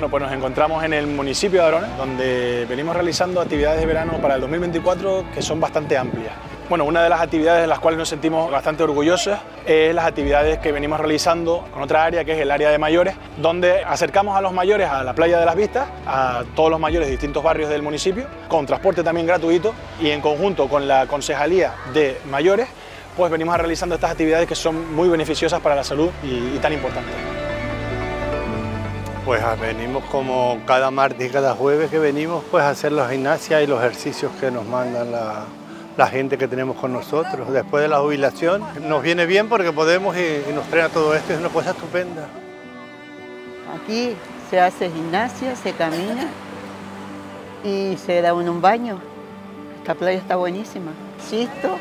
Bueno, pues nos encontramos en el municipio de Arona, donde venimos realizando actividades de verano para el 2024 que son bastante amplias. Bueno, una de las actividades de las cuales nos sentimos bastante orgullosos es las actividades que venimos realizando con otra área que es el área de mayores, donde acercamos a los mayores a la playa de las Vistas, a todos los mayores de distintos barrios del municipio, con transporte también gratuito y en conjunto con la Concejalía de Mayores, pues venimos realizando estas actividades que son muy beneficiosas para la salud y, y tan importantes. Pues ah, venimos como cada martes y cada jueves que venimos pues a hacer la gimnasia y los ejercicios que nos mandan la, la gente que tenemos con nosotros. Después de la jubilación nos viene bien porque podemos y, nos trae todo esto, es una cosa estupenda. Aquí se hace gimnasia, se camina y se da uno un baño. Esta playa está buenísima. Sisto,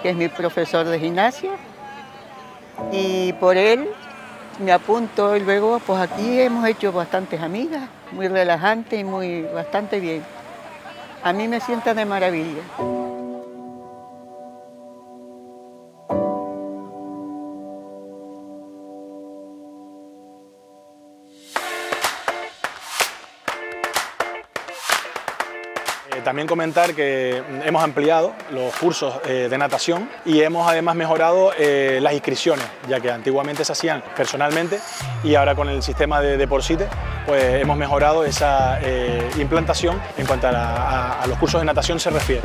que es mi profesor de gimnasia, y por él me apunto y luego pues aquí hemos hecho bastantes amigas, muy relajante y muy bastante bien. A mí me sienta de maravilla. También comentar que hemos ampliado los cursos eh, de natación y hemos además mejorado eh, las inscripciones, ya que antiguamente se hacían personalmente y ahora con el sistema de Deporcite pues hemos mejorado esa implantación en cuanto a los cursos de natación se refiere.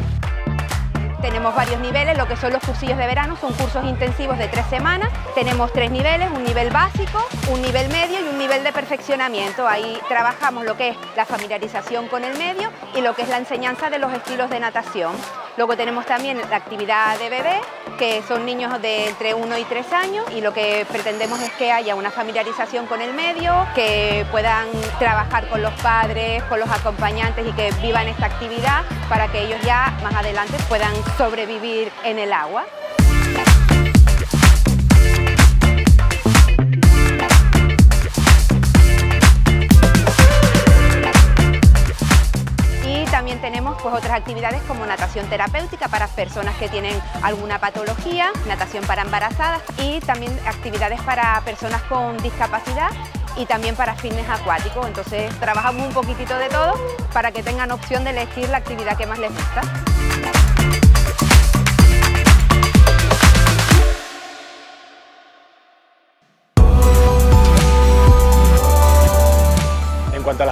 Tenemos varios niveles, lo que son los cursillos de verano, son cursos intensivos de tres semanas. Tenemos tres niveles, un nivel básico, un nivel medio y un nivel de perfeccionamiento. Ahí trabajamos lo que es la familiarización con el medio y lo que es la enseñanza de los estilos de natación. Luego tenemos también la actividad de bebé, que son niños de entre 1 y 3 años y lo que pretendemos es que haya una familiarización con el medio, que puedan trabajar con los padres, con los acompañantes y que vivan esta actividad para que ellos ya más adelante puedan sobrevivir en el agua. Pues, otras actividades como natación terapéutica para personas que tienen alguna patología, natación para embarazadas y también actividades para personas con discapacidad y también para fitness acuático. Entonces trabajamos un poquitito de todo para que tengan opción de elegir la actividad que más les gusta.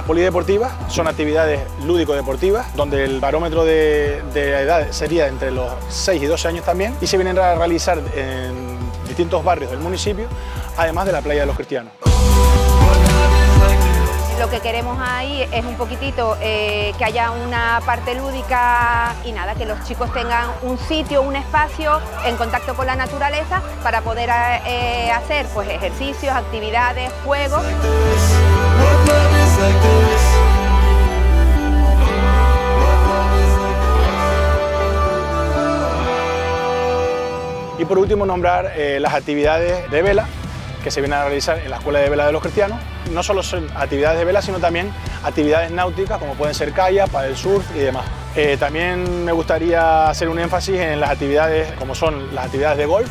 Polideportivas, son actividades lúdico-deportivas, donde el barómetro de, edad sería entre los 6 y 12 años también, y se vienen a realizar en distintos barrios del municipio, además de la playa de los cristianos. Lo que queremos ahí es un poquitito eh, que haya una parte lúdica y nada, que los chicos tengan un sitio, un espacio en contacto con la naturaleza para poder eh, hacer pues, ejercicios, actividades, juegos. Y por último nombrar eh, las actividades de vela que se vienen a realizar en la Escuela de Vela de los Cristianos. No solo son actividades de vela, sino también actividades náuticas como pueden ser kayak, el surf y demás. Eh, también me gustaría hacer un énfasis en las actividades como son las actividades de golf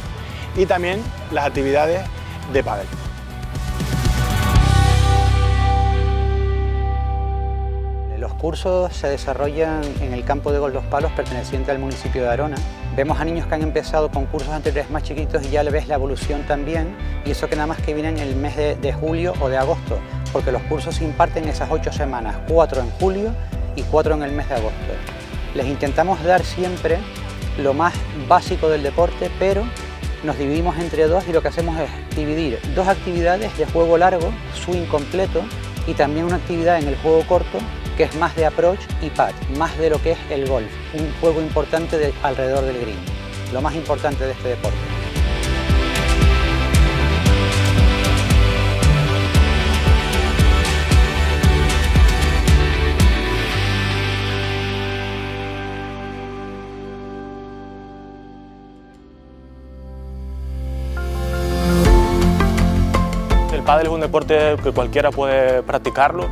y también las actividades de pádel. Cursos se desarrollan en el campo de Golf Los Palos perteneciente al municipio de Arona. Vemos a niños que han empezado con cursos anteriores más chiquitos y ya le ves la evolución también y eso que nada más que vienen en el mes de, de julio o de agosto porque los cursos se imparten esas ocho semanas, cuatro en julio y cuatro en el mes de agosto. Les intentamos dar siempre lo más básico del deporte pero nos dividimos entre dos y lo que hacemos es dividir dos actividades de juego largo, swing completo y también una actividad en el juego corto que es más de approach y pad, más de lo que es el golf, un juego importante de, alrededor del green, lo más importante de este deporte. El pádel es un deporte que cualquiera puede practicarlo,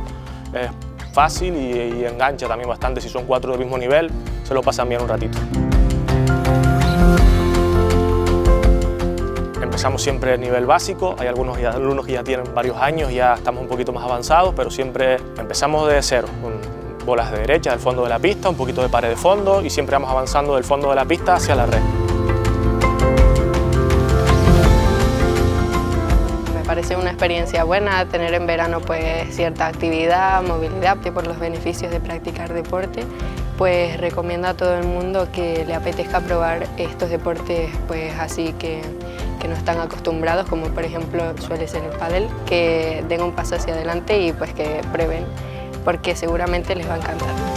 fácil y, engancha también bastante, si son cuatro del mismo nivel, se lo pasan bien un ratito. Empezamos siempre a nivel básico, hay algunos alumnos que ya tienen varios años, ya estamos un poquito más avanzados, pero siempre empezamos de cero, con bolas de derecha del fondo de la pista, un poquito de pared de fondo y siempre vamos avanzando del fondo de la pista hacia la red. Parece una experiencia buena tener en verano pues cierta actividad, movilidad, por los beneficios de practicar deporte pues recomiendo a todo el mundo que le apetezca probar estos deportes pues así que, que no están acostumbrados, como por ejemplo suele ser el pádel, que den un paso hacia adelante y pues que prueben, porque seguramente les va a encantar.